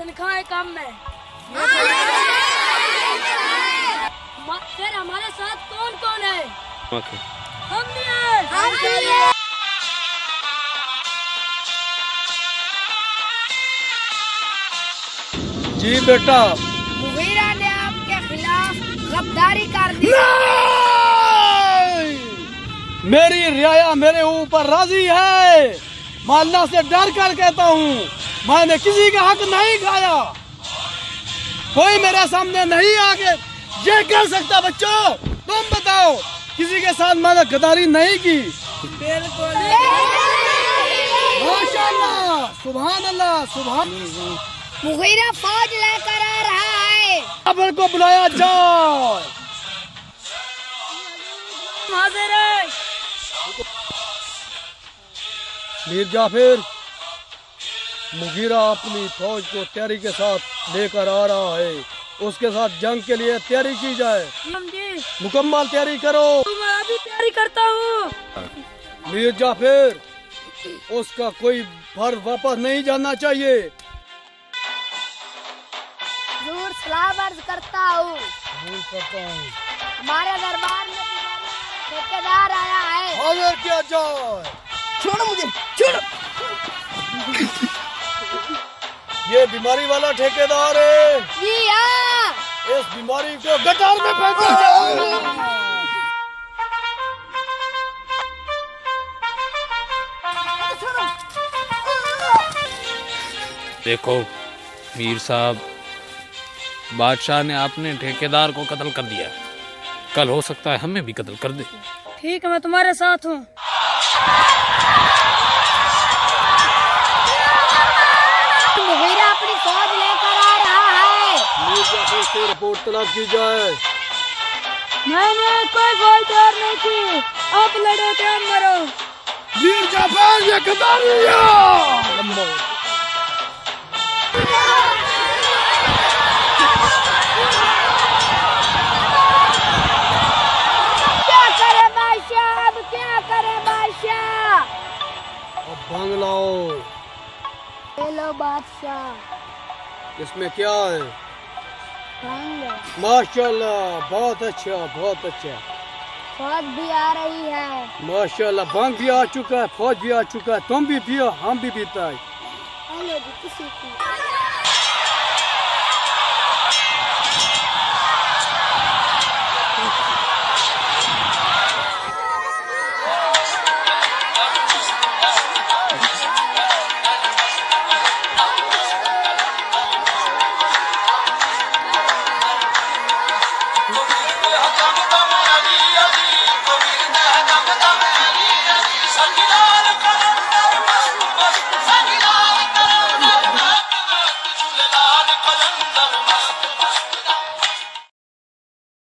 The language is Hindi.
तनख्वाहें कम है फिर हमारे साथ कौन कौन है? okay. हम भी हम भी जी बेटा। मुगीरा ने आपके खिलाफ गद्दारी कर दी। मेरी रियाया मेरे ऊपर राज़ी है। मानना से डर कर कहता हूँ। मैंने किसी का हक नहीं खाया। कोई मेरे सामने नहीं आके ये कर सकता बच्चों तुम बताओ किसी के साथ मैंने गदारी नहीं की? माशाल्लाह सुभान अल्लाह मुगीरा फौज लेकर आ रहा है। अबर को बुलाया है। मीर जाफिर मुगीरा अपनी फौज को तैयारी के साथ लेकर आ रहा है। उसके साथ जंग के लिए तैयारी की जाए। मुकम्मल तैयारी करो। मैं अभी तैयारी करता हूँ। मीर जाफिर उसका कोई फर वापस नहीं जाना चाहिए। ज़रूर सलाम अर्ज़ करता हूँ। करता हूँ। हमारे दरबार में ठेकेदार आया है। हाजिर किया जाए। छोड़ो मुझे छोड़ो। ये बीमारी वाला ठेकेदार है। हाँ इस बीमारी को गटार में फेंका देखो मीर साहब बादशाह ने आपने ठेकेदार को कत्ल कर दिया। कल हो सकता है हमें भी कत्ल कर दे। ठीक है मैं तुम्हारे साथ हूँ। रिपोर्ट तलब की जाए। मैंने कोई तैयार नहीं की। अब लड़ो क्या मरो। मीर जाफ़र ये गद्दारी क्या करे बादशाह? अब क्या करे बादशाह? अब भाँग लाओ। बादशाह। इसमें क्या है। माशाल्लाह। बहुत अच्छा बहुत अच्छा। फौज भी आ रही है। माशाल्लाह बम भी आ चुका है फौज भी आ चुका है तुम भी पियो हम भी पीता है